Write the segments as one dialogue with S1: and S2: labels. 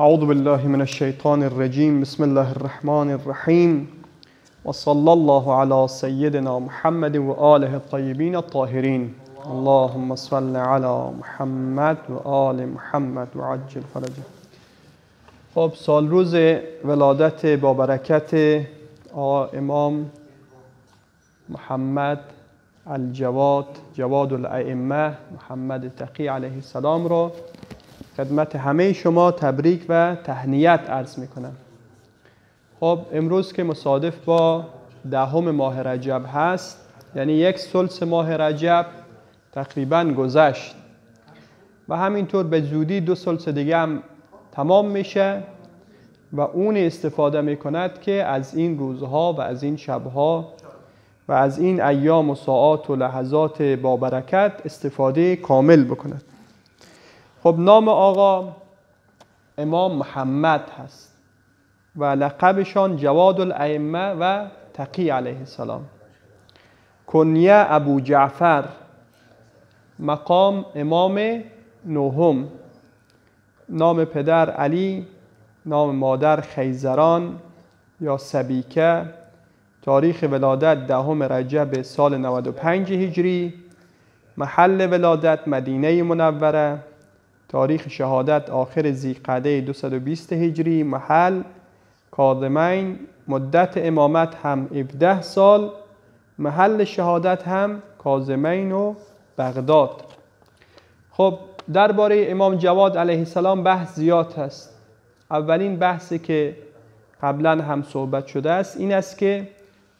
S1: أعوذ بالله من الشيطان الرجيم. بسم الله الرحمن الرحيم. وصلى الله على سيدنا محمد وآله الطيبين الطاهرين. اللهم صل على محمد وآل محمد وعجل فرجه. خب سال روز ولادت با برکت امام محمد الجواد جواد الائمه محمد تقی علیه السلام را خدمت همه شما تبریک و تهنیت عرض می‌کنم. خب امروز که مصادف با دهم ماه رجب هست یعنی یک سلس ماه رجب تقریبا گذشت و همینطور به زودی دو سلس دیگه هم تمام میشه و اون استفاده می‌کند که از این روزها و از این شبها از این ایام و ساعات و لحظات با برکت استفاده کامل بکند. خب نام آقا امام محمد هست و لقبشان جواد الائمه و تقی علیه السلام. کنیه ابو جعفر مقام امام نهم نام پدر علی نام مادر خیزران یا سبیکه تاریخ ولادت دهم رجب سال 95 هجری محل ولادت مدینه منوره تاریخ شهادت آخر زیقعده 220 هجری محل کاظمین مدت امامت هم 17 سال محل شهادت هم کاظمین و بغداد. خب درباره امام جواد علیه السلام بحث زیاد هست. اولین بحثی که قبلا هم صحبت شده است این است که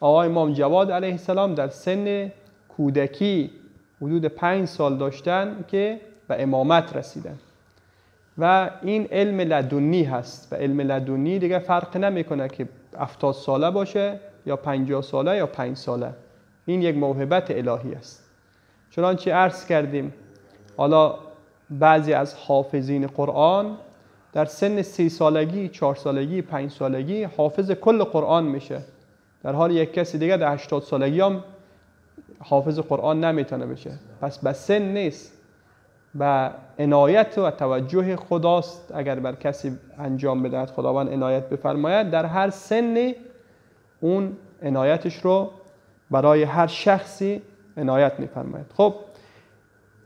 S1: آقای امام جواد علیه السلام در سن کودکی حدود پنج سال داشتن که به امامت رسیدن. و این علم لدنی هست و علم لدنی دیگه فرق نمی‌کنه که 70 ساله باشه یا 50 ساله یا 5 ساله. این یک موهبت الهی است. چنانچه عرض کردیم حالا بعضی از حافظین قرآن در سن سی سالگی، چهار سالگی، پنج سالگی حافظ کل قرآن میشه. در حال یک کسی دیگه در 80 سالگی هم حافظ قرآن نمی‌تونه بشه. پس به سن نیست و عنایت و توجه خداست. اگر بر کسی انجام بدهد خداوند عنایت بفرماید. در هر سن اون عنایتش رو برای هر شخصی عنایت میفرماید. خب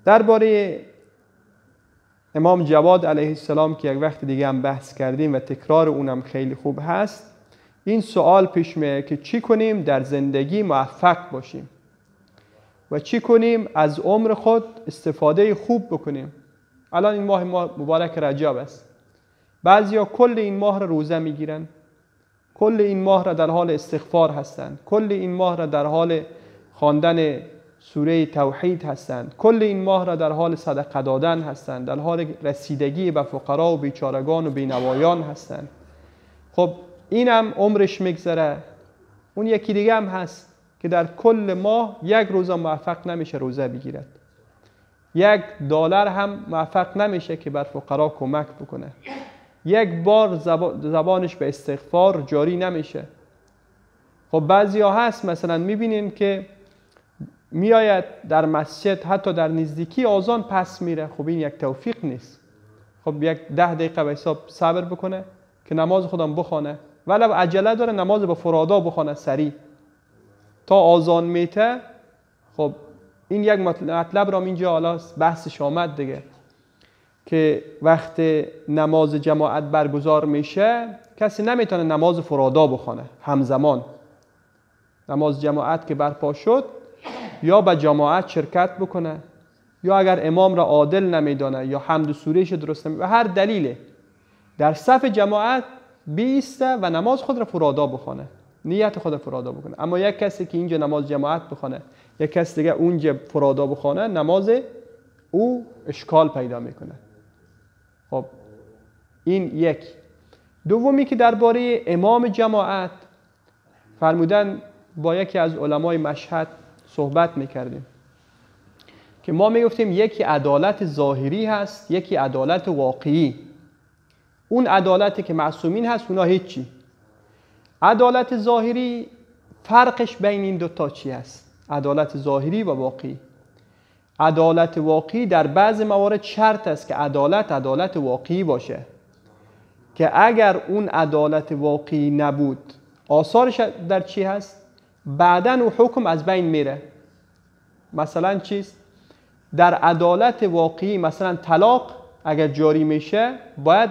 S1: درباره امام جواد علیه السلام که یک وقت دیگه هم بحث کردیم و تکرار اونم خیلی خوب هست این سوال پیش میه که چی کنیم در زندگی موفق باشیم و چی کنیم از عمر خود استفاده خوب بکنیم. الان این ماه مبارک رجب است. بعضیا کل این ماه را روزه می‌گیرن. کل این ماه را در حال استغفار هستند. کل این ماه را در حال خواندن سوره توحید هستند. کل این ماه را در حال صدقه دادن هستند. در حال رسیدگی به فقرا و بیچارگان و بینوایان هستند. خب اینم عمرش میگذره. اون یکی دیگه هم هست که در کل ماه یک روز موفق نمیشه روزه بگیرد. یک دلار هم موفق نمیشه که بر فقرا کمک بکنه. یک بار زبانش به استغفار جاری نمیشه. خب بعضی ها هست مثلا می‌بینین که میآید در مسجد حتی در نزدیکی آزان پس میره. خب این یک توفیق نیست. خب یک ده دقیقه به حساب صبر بکنه که نماز خودم بخونه ولو عجله داره نماز به فرادا بخونه سریع. تا آزان میته خب این یک مطلب را اینجا حالا بحثش آمد دیگه. که وقت نماز جماعت برگزار میشه کسی نمی‌تونه نماز فرادا بخونه همزمان. نماز جماعت که برپا شد یا به جماعت شرکت بکنه یا اگر امام را عادل نمیدانه یا حمد و سورهش درست نمیدانه و هر دلیله. در صف جماعت بیسته و نماز خود را فرادا بخونه. نیت خود فرادا بکنه اما یک کسی که اینجا نماز جماعت بخونه یک کسی دیگه اونجا فرادا بخونه نماز او اشکال پیدا می‌کنه. خب این یک. دومی که درباره امام جماعت فرمودن با یکی از علمای مشهد صحبت می‌کردیم. که ما می‌گفتیم یکی عدالت ظاهری هست یکی عدالت واقعی. اون عدالتی که معصومین هست اونا هیچی. عدالت ظاهری فرقش بین این دوتا چی هست؟ عدالت ظاهری و واقعی. عدالت واقعی در بعض موارد شرط است که عدالت عدالت واقعی باشه. که اگر اون عدالت واقعی نبود آثارش در چی هست؟ بعدا او حکم از بین میره. مثلا چیست؟ در عدالت واقعی مثلا طلاق اگر جاری میشه باید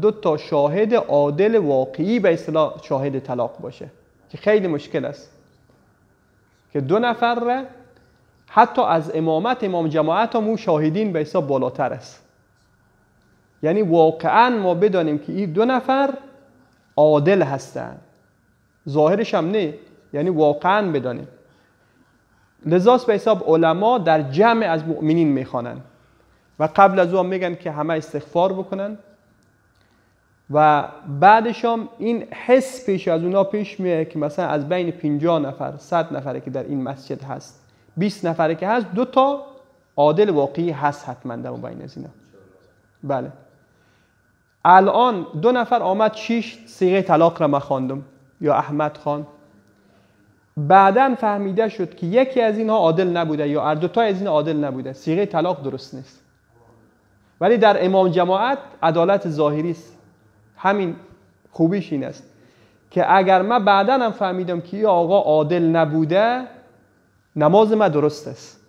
S1: دو تا شاهد عادل واقعی به اصطلاح شاهد طلاق باشه که خیلی مشکل است. که دو نفر حتی از امامت امام جماعت هم شاهدین به حساب بالاتر است. یعنی واقعا ما بدانیم که این دو نفر عادل هستند. ظاهرش هم نه یعنی واقعا بدانیم. لذاست به حساب علما در جمع از مؤمنین می‌خوانند. و قبل از او میگن که همه استغفار بکنن. و بعدش هم این حس پیش از اونا پیش میه که مثلا از بین 50 نفر 100 نفره که در این مسجد هست 20 نفره که هست دو تا عادل واقعی هست حتما در بین از اینا. بله. الان دو نفر آمد شیش سیغه طلاق را مخواندم یا احمد خان. بعدا فهمیده شد که یکی از اینها عادل نبوده یا هر دو تا از این عادل نبوده. سیغه طلاق درست نیست. ولی در امام جماعت عدالت ظاهری است. همین خوبیش این است که اگر من بعدا هم فهمیدم که این آقا عادل نبوده نماز ما درست است.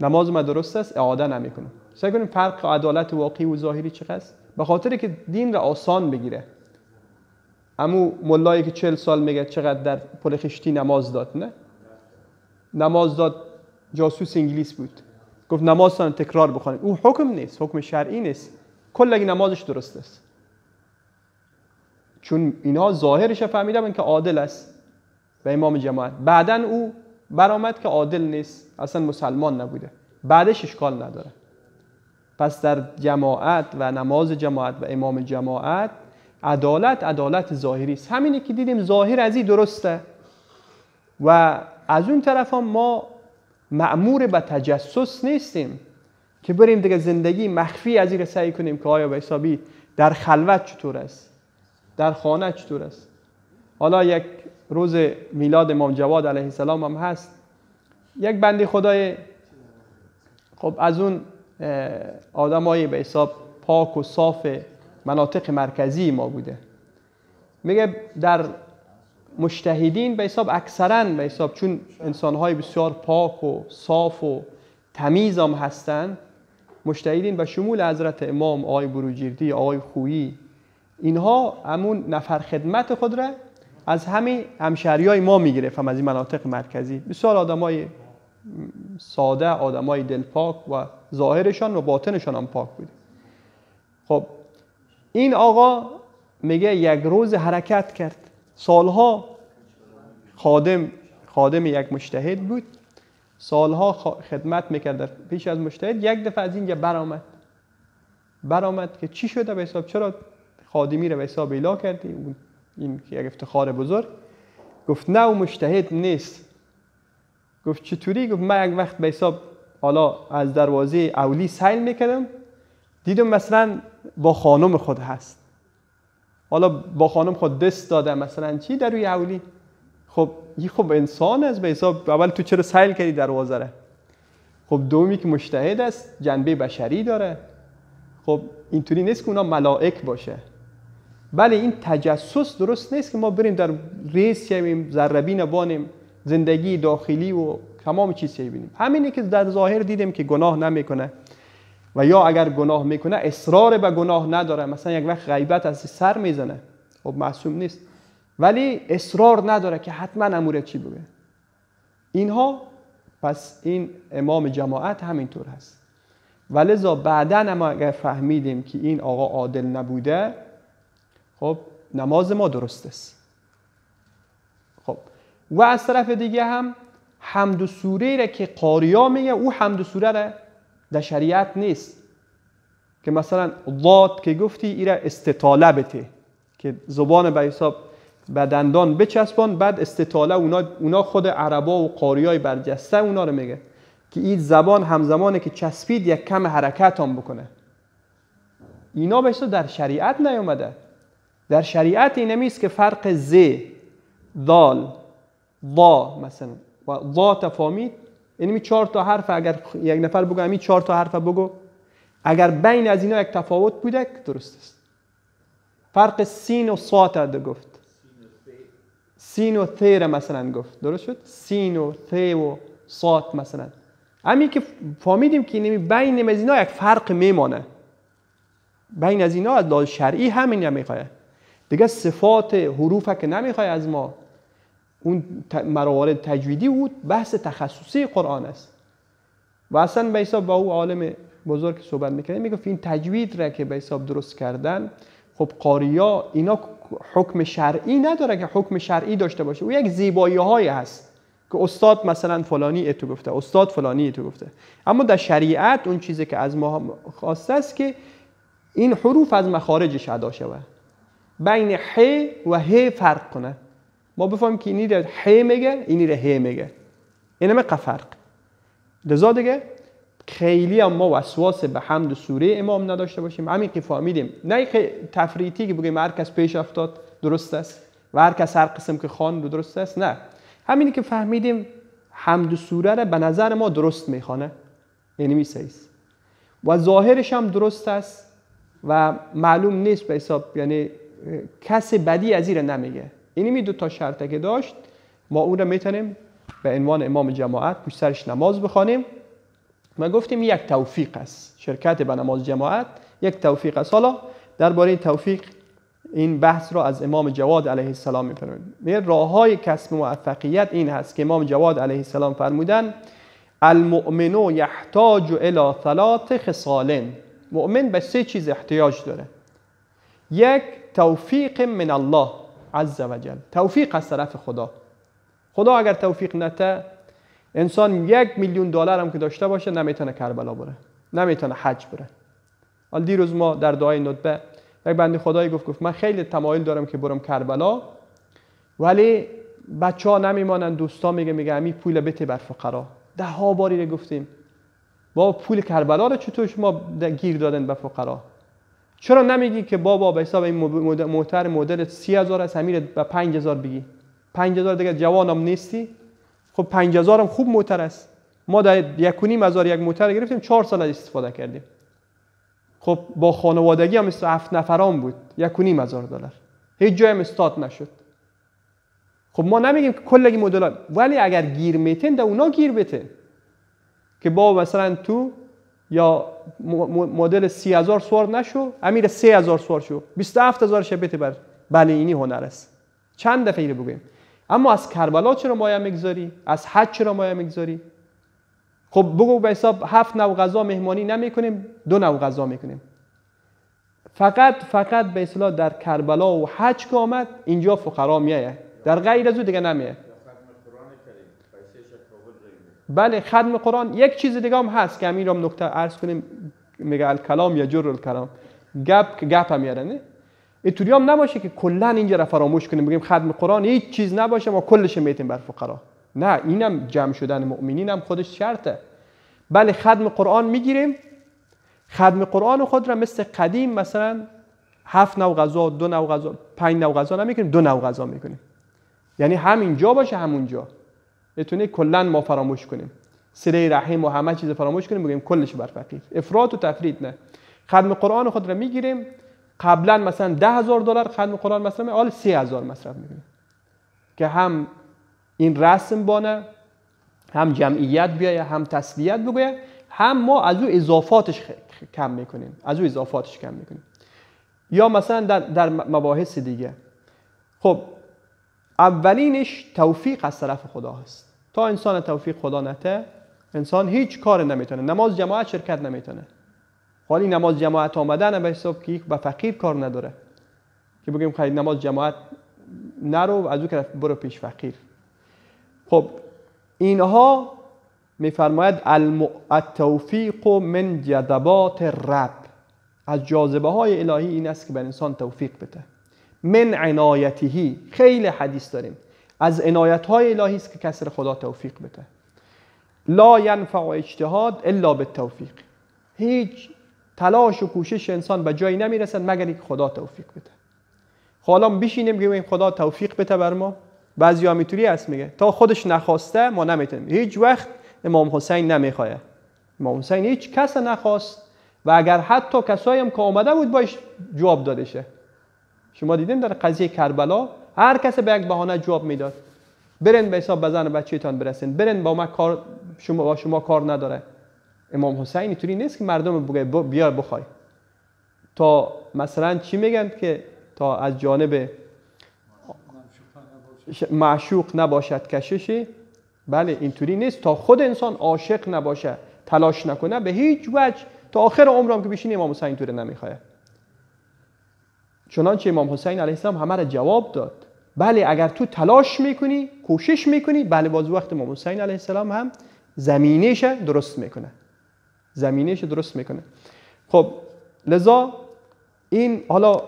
S1: نماز ما درست است اعاده نمی‌کنم سعی کنیم فرق عدالت واقعی و ظاهری چقدر به خاطر که دین را آسان بگیره. امو ملایی که چل سال میگه چقدر در پل خشتی نماز داد نه؟ نماز داد جاسوس انگلیس بود. گفت نماز تکرار بخوانید. او حکم نیست حکم شرعی نیست. کل نمازش درست است. چون اینها ظاهرش فهمیدن که عادل است به امام جماعت. بعدا او برآمد که عادل نیست اصلا مسلمان نبوده. بعدش اشکال نداره. پس در جماعت و نماز جماعت و امام جماعت عدالت عدالت ظاهری است. همینی که دیدیم ظاهر از این درسته. و از اون طرف هم ما معمور به تجسس نیستیم که بریم دیگه زندگی مخفی از این سعی کنیم که آیا به حسابی در خلوت چطور است در خانه چطور است. حالا یک روز میلاد امام جواد علیه السلام هم هست. یک بندی خدای خب از اون آدمای به حساب پاک و صاف مناطق مرکزی ما بوده. میگه در مشتهدین به حساب اکثرا به حساب چون انسانهای بسیار پاک و صاف و تمیز هم هستند مشتهدین به شمول حضرت امام آقای بروجیردی آقای خویی اینها همون نفر خدمت خود را از همه همشهری های ما می‌گیره هم از این مناطق مرکزی. بسیار آدمای ساده آدمای دلپاک و ظاهرشان و باطنشان هم پاک بود. خب این آقا میگه یک روز حرکت کرد. سالها خادم خادم یک مشتهد بود. سالها خدمت می‌کرد پیش از مشتهد یک دفعه از اینجا برآمد. برآمد که چی شده به حساب؟ چرا خادمی رو به حساب ایلا کردی؟ این یک افتخار بزرگ. گفت نه او مشتهد نیست. گفت چطوری؟ گفت من یک وقت به حساب حالا از دروازه اولی سیل می‌کردم. دیدم مثلا با خانم خود هست. حالا با خانم خود دست داده مثلا چی در روی اولی؟ خب این خب انسان است به حساب اول تو چرا سیل کردی دروازه را؟ خب دومی که مشتهد است جنبه بشری داره. خب اینطوری نیست که اونا ملائک باشه. بله این تجسس درست نیست که ما بریم در ریس شویم ذربین بانیم زندگی داخلی و تمام چیز بینیم همینی که در ظاهر دیدیم که گناه نمی‌کنه. و یا اگر گناه می‌کنه اصرار به گناه نداره. مثلا یک وقت غیبت از سر می‌زنه. خب معصوم نیست. ولی اصرار نداره که حتما امور چی بگه. اینها پس این امام جماعت همینطور هست. ولذا بعدا اما اگر فهمیدیم که این آقا عادل نبوده خب نماز ما درست است. خب. و از طرف دیگه هم حمد و سوره را که قاریا میگه او حمد و سوره را در شریعت نیست. که مثلا ضاد که گفتی ایره استطاله بته. که زبان به حساب به دندان بچسبان بعد استطاله اونا, اونا خود عربا و قاریای برجسته اونا رو میگه. که این زبان همزمانه که چسبید یک کم حرکت هم بکنه. اینا به در شریعت نیومده در شریعت این که فرق ز دال ضا مثلا. و ضا تفامید یعنی چهار تا حرف اگر یک نفر بگو همین چهار تا حرف بگو. اگر بین از اینا یک تفاوت بوده درست است. فرق سین و صاد گفت. سین و ثیر مثلا گفت. درست شد؟ سین و ثی و صاد مثلا. همین که فهمیدیم که بین از اینا یک فرق میمانه بین از اینا از شرعی همین می‌خواه دیگه صفات حروف که نمی‌خواه از ما اون موارد تجویدی بود بحث تخصصی قرآن است. و اصلا به حساب با او عالم بزرگ صحبت می‌کنه. میگه این تجوید را که به حساب درست کردن خب قاریا اینا حکم شرعی نداره که حکم شرعی داشته باشه. او یک زیبایی های هست که استاد مثلا فلانی تو گفته استاد فلانی تو گفته. اما در شریعت اون چیزی که از ما خواسته است که این حروف از مخارجش ادا شود. بین ح و ه فرق کنه. ما بفهمیم که اینی را ح میگه اینی را ه میگه. این همه فرق. لذا دیگه خیلی هم ما وسواس به حمد سوره امام نداشته باشیم. همین که فهمیدیم. نه تفریطی که بگیم هر کس پیش افتاد درست است و هر کس هر قسم که خان درست است نه. همینی که فهمیدیم حمد سوره را به نظر ما درست می‌خوانه. یعنی میسیست و ظاهرش هم درست است و معلوم نیست به حساب یعنی کس بدی از این نمیگه. اینی می دو تا شرطه که داشت ما اون را می‌تونیم به عنوان امام جماعت پشت سرش نماز بخوانیم. ما گفتیم یک توفیق است. شرکت به نماز جماعت یک توفیق است. حالا درباره توفیق این بحث را از امام جواد علیه السلام میفرمایند میگه راه های کسب موفقیت این هست که امام جواد علیه السلام فرمودن المؤمن یحتاج الى ثلاث خصال. مؤمن به سه چیز احتیاج داره. یک توفیق من الله. عز وجل توفیق از طرف خدا. خدا اگر توفیق نته انسان یک میلیون دلار هم که داشته باشه نمی‌تونه کربلا بره نمی‌تونه حج بره. حال دیروز ما در دعای ندبه یک بنده خدایی گفت گفت من خیلی تمایل دارم که برم کربلا ولی بچه ها نمیمانند دوستا میگه میگه امی پول بته بر فقرا. ده ها باری گفتیم. با پول کربلا رو چطور شما گیر دادن به فقرا؟ چرا نمیگی که بابا به حساب این موتر مدل سی هزار است همین به پنج هزار بگی؟ پنج هزار دیگه جوانم نیستی؟ خب 5000 هم خوب موتر است. ما در یک و نیم هزار یک موتر گرفتیم چهار سال استفاده کردیم. خب با خانوادگی هم هفت نفران بود یک و نیم هزار دلار. هیچ جای هم استاد نشد. خب ما نمیگیم که کلگی مدل ولی اگر گیر میتین در اونا گیر بتین. که با مثلا تو یا مدل سی هزار سوار نشو امیر سه هزار سوار شو. بیست هفت هزار شبیت بر بله اینی هنر است. چند دفعه اینو بگیم اما از کربلا چرا مایه می‌گذاری؟ از حج چرا مایه می‌گذاری؟ خب بگو به حساب هفت نوع غذا مهمانی نمی کنیم دو نوع غذا می‌کنیم. فقط فقط به اصطلاح در کربلا و حج که آمد اینجا فقرا میایه در غیر از او دیگه نمیه بله ختم قرآن یک چیز دیگه هم هست که همین نکته عرض کنیم میگه الکلام یا جر الکلام. گپ گپ هم یاره نه اینطوری هم نباشه که کلا اینجا را فراموش کنیم بگیم ختم قرآن هیچ چیز نباشه ما کلش میتیم بر فقرا. نه اینم جمع شدن مؤمنین هم خودش شرطه. بله ختم قرآن می‌گیریم. ختم قرآن خود را مثل قدیم مثلا هفت نوع غذا دو نوع غذا پنج نوع غذا نمی‌کنیم دو نوع غذا می‌کنیم. یعنی همینجا باشه همونجا بتونی کلا ما فراموش کنیم. سره رحیم و همه چیز فراموش کنیم بگیم کلش بر فقیر افراط و تفرید نه. ختم قرآن خود را می‌گیریم. قبلا مثلا ده هزار دلار ختم قرآن مصرف حال سی هزار مصرف می‌کنیم. که هم این رسم بانه هم جمعیت بیایه هم تسلیت بگویه هم ما از او اضافاتش کم می‌کنیم. از او اضافاتش کم می‌کنیم. یا مثلا در, در مباحث دیگه. خب اولینش توفیق از طرف خدا هست تا انسان توفیق خدا نته انسان هیچ کار نمی‌تونه. نماز جماعت شرکت نمی‌تونه. حالی نماز جماعت آمدن به حساب که به فقیر کار نداره. که بگیم خیلی نماز جماعت نرو از او که برو پیش فقیر. خب اینها میفرماید التوفیق من جذبات رب از جاذبه های الهی این است که به انسان توفیق بده. من عنایتهی. خیلی حدیث داریم. از عنایت های الهی است که کسر خدا توفیق بده. لا ینفع اجتهاد الا بالتوفیق. هیچ تلاش و کوشش انسان به جایی نمی‌رسد مگر اینکه خدا توفیق بده. حالا بشینیم بگیم خدا توفیق بده بر ما. بعضی می‌تونی هست میگه. تا خودش نخواسته ما نمی‌تونیم. هیچ وقت امام حسین نمی‌خواه امام حسین هیچ کس نخواست و اگر حتی کسایی هم که آمده بود باش جواب داده شه شما دیدین در قضیه کربلا؟ هر کس به یک بهانه جواب می‌داد. برین به حساب بزن بچه‌تان برسین. برین با ما کار شما با شما کار نداره. امام حسین اینطوری نیست که مردم بگه بیار بخوای. تا مثلا چی میگن که تا از جانب معشوق نباشد کششی؟ بله اینطوری نیست. تا خود انسان عاشق نباشه تلاش نکنه به هیچ وجه تا آخر عمرم که بشین امام حسین اینطوری نمی‌خواه. چنانچه امام حسین علیه السلام همه را جواب داد. بله اگر تو تلاش می‌کنی کوشش می‌کنی بله باز وقت امام حسین علیه السلام هم زمینش درست می‌کنه. زمینش درست می‌کنه. خب لذا این حالا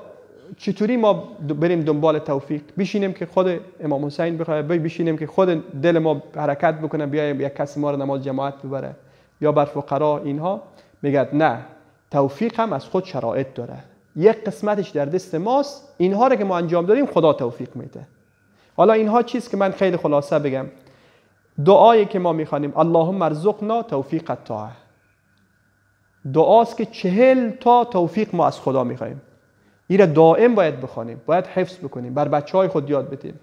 S1: چطوری ما بریم دنبال توفیق؟ بشینیم که خود امام حسین بخواه بشینیم که خود دل ما حرکت بکنه بیایم یک کسی ما رو نماز جماعت ببره یا بر فقرا اینها. میگد نه توفیق هم از خود شرایط داره. یک قسمتش در دست ماست. اینها رو که ما انجام دادیم خدا توفیق میده. حالا اینها چیست که من خیلی خلاصه بگم؟ دعایی که ما می‌خوانیم اللهم ارزقنا توفیق الطاعه. دعاست که چهل تا توفیق ما از خدا می‌خوایم این دائم باید بخوانیم باید حفظ بکنیم بر بچه های خود یاد بدیم.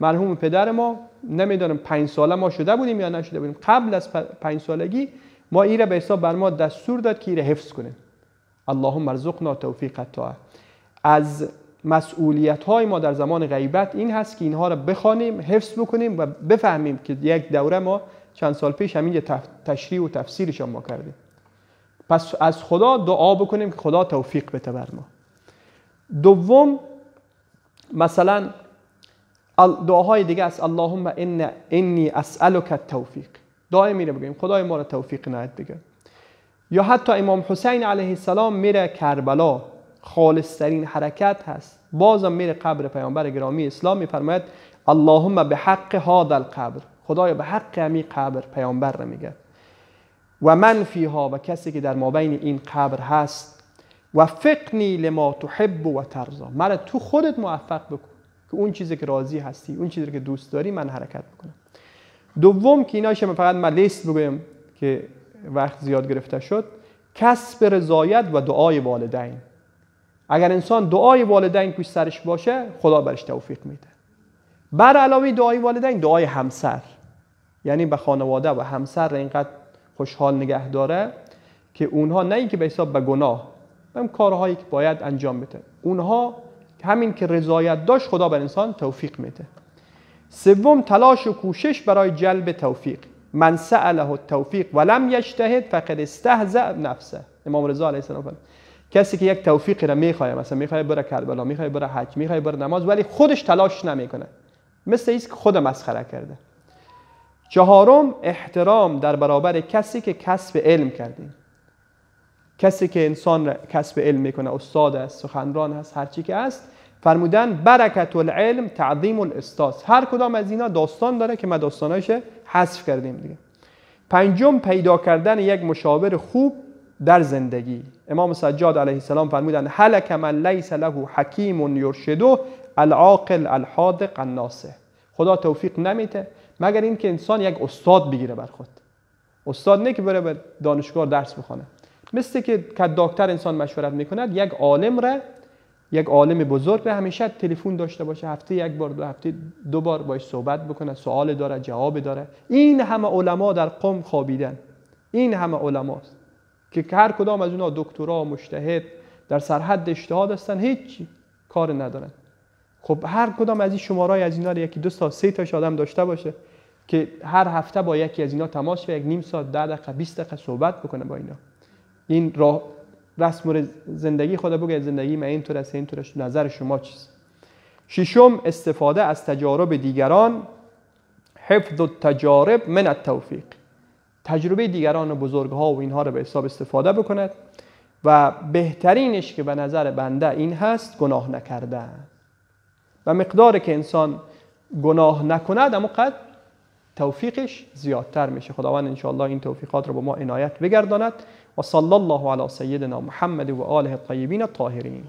S1: مرحوم پدر ما نمی‌دانم پنج ساله ما شده بودیم یا نشده بودیم قبل از پنج سالگی ما ایره به حساب بر ما دستور داد که ایره حفظ کنیم. اللهم ارزقنا توفیق الطاعه. از مسئولیت های ما در زمان غیبت این هست که اینها را بخوانیم حفظ بکنیم و بفهمیم که یک دوره ما چند سال پیش همین تشریح و تفسیرش ما کردیم. پس از خدا دعا بکنیم که خدا توفیق بده بر ما. دوم مثلا دعاهای دیگه است. اللهم ان انی اسالک التوفیق. دعای میره بگیم. خدای ما را توفیق نهایت بگه. یا حتی امام حسین علیه السلام میره کربلا. خالصترین حرکت هست. بازم میره قبر پیامبر گرامی اسلام میفرماید اللهم به حق هذا القبر. خدایا به حق همی قبر پیامبر را میگه. و من فیها و کسی که در مابین این قبر هست و فقنی لما تحب و ترزا مرا تو خودت موفق بکن که اون چیزی که راضی هستی اون چیزی که دوست داری من حرکت بکنم. دوم که ایناش فقط من لیست بگویم که وقت زیاد گرفته شد کسب رضایت و دعای والدین. اگر انسان دعای والدین پیش سرش باشه خدا برش توفیق میده. بر علاوه دعای والدین دعای همسر. یعنی به خانواده و همسر اینقدر خوشحال نگه داره که اونها نه اینکه به حساب به گناه هم کارهایی که باید انجام بده. اونها همین که رضایت داشت خدا بر انسان توفیق میده. سوم تلاش و کوشش برای جلب توفیق. من سأله التوفیق ولم یجتهد فقد استهزأ نفسه. امام رضا علیه السلام کسی که یک توفیق را می‌خواد مثلا می‌خواد بره کربلا می‌خواد بره حج می‌خواد بره نماز ولی خودش تلاش نمی‌کنه. مثل ایست که خود مسخره کرده. چهارم احترام در برابر کسی که کسب علم کردیم کسی که انسان کسب علم می‌کنه استاد است سخنران هست هرچی که است فرمودن برکت العلم تعظیم الاستاذ. هر کدام از اینا داستان داره که ما داستانایش حذف کردیم دیگه. پنجم پیدا کردن یک مشاور خوب در زندگی. امام سجاد علیه السلام فرمودن هلک من لیس له حکیم یرشدو العاقل الحاذق الناصح. خدا توفیق نمیته مگر اینکه انسان یک استاد بگیره بر خود. استاد نه که بره به دانشگاه درس بخونه. مثل که که دکتر انسان مشورت می‌کند یک عالم را یک عالم بزرگ به همیشه تلفن داشته باشه هفته یک بار دو هفته دو بار باش صحبت بکنه سوال داره جواب داره. این همه علما در قوم خوابیدن. این همه علماست که هر کدام از اونها دکترا مشتهد در سرحد اجتهاد هستن هیچ کار ندارن. خب هر کدام از این شمارای از اینا یکی دو تا سه تاش آدم داشته باشه که هر هفته با یکی از اینا تماس یک نیم ساعت ده دقیقه 20 دقیقه صحبت بکنه با اینا. این راه رسم زندگی خدا بگه زندگی من اینطور است اینطور نظر شما چیست؟ ششم استفاده از تجارب دیگران حفظ التجارب من التوفیق. تجربه دیگران و بزرگ ها و اینها رو به حساب استفاده بکند و بهترینش که به نظر بنده این هست گناه نکردن. و مقدار که انسان گناه نکند اما قد توفیقش زیادتر میشه. خداوند انشاءالله این توفیقات رو به ما عنایت بگرداند. و صلی الله علی سیدنا محمد و آله الطیبین الطاهرین.